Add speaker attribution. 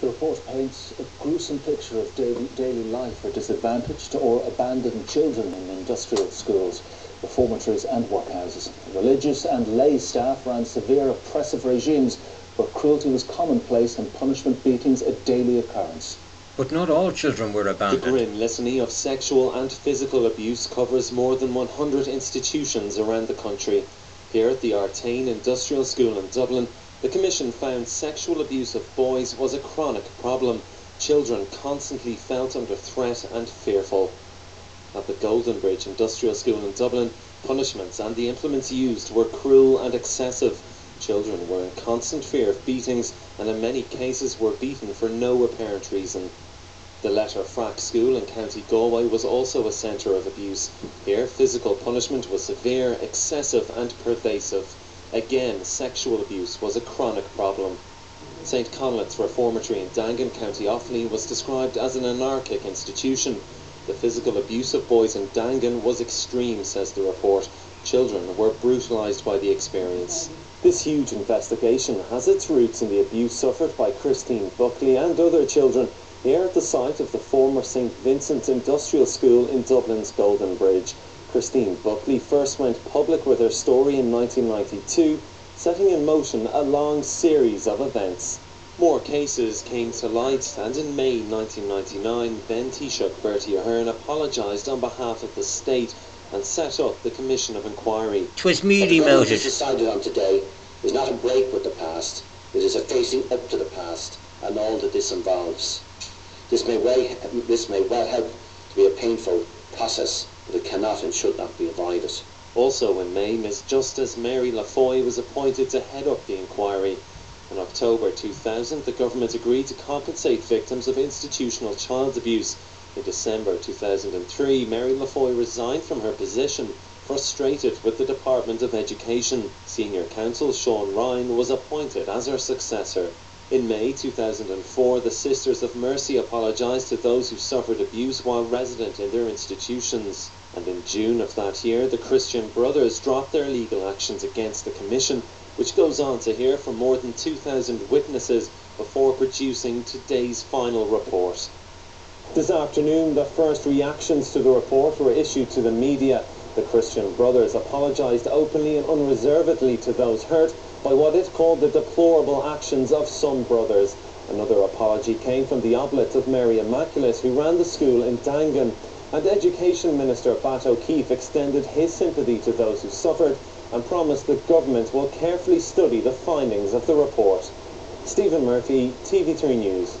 Speaker 1: The report paints a gruesome picture of daily, daily life for disadvantaged or abandoned children in industrial schools, reformatories and workhouses. Religious and lay staff ran severe oppressive regimes where cruelty was commonplace and punishment beatings a daily occurrence.
Speaker 2: But not all children were abandoned.
Speaker 3: The
Speaker 2: abandoned.
Speaker 3: grim litany of sexual and physical abuse covers more than 100 institutions around the country. Here at the Artane Industrial School in Dublin, the Commission found sexual abuse of boys was a chronic problem. Children constantly felt under threat and fearful. At the Goldenbridge Industrial School in Dublin, punishments and the implements used were cruel and excessive. Children were in constant fear of beatings and in many cases were beaten for no apparent reason. The Letterfrack School in County Galway was also a centre of abuse. Here, physical punishment was severe, excessive, and pervasive. Again, sexual abuse was a chronic problem. St Conleth's Reformatory in Daingean, County Offaly, was described as an anarchic institution. The physical abuse of boys in Daingean was extreme, says the report. Children were brutalised by the experience. This huge investigation has its roots in the abuse suffered by Christine Buckley and other children here at the site of the former St Vincent's Industrial School in Dublin's Goldenbridge. Christine Buckley first went public with her story in 1992, setting in motion a long series of events. More cases came to light, and in May 1999, Ben Taoiseach Bertie Ahern apologised on behalf of the state and set up the Commission of Inquiry.
Speaker 2: Twas
Speaker 4: What
Speaker 2: me
Speaker 4: the government
Speaker 2: demoted.
Speaker 4: has decided on today is not a break with the past, it is a facing up to the past and all that this involves. This may well, this may well help to be a painful process, but it cannot and should not be avoided.
Speaker 3: Also in May, Ms Justice Mary Laffoy was appointed to head up the inquiry. In October 2000, the government agreed to compensate victims of institutional child abuse. In December 2003, Mary Laffoy resigned from her position, frustrated with the Department of Education. Senior counsel Sean Ryan was appointed as her successor. In May 2004, the Sisters of Mercy apologised to those who suffered abuse while resident in their institutions. And in June of that year, the Christian Brothers dropped their legal actions against the Commission, which goes on to hear from more than 2,000 witnesses before producing today's final report. This afternoon, the first reactions to the report were issued to the media. The Christian Brothers apologised openly and unreservedly to those hurt by what it called the deplorable actions of some brothers. Another apology came from the Oblate of Mary Immaculate, who ran the school in Daingean. And Education Minister Batt O'Keeffe extended his sympathy to those who suffered and promised that government will carefully study the findings of the report. Stephen Murphy, TV3 News.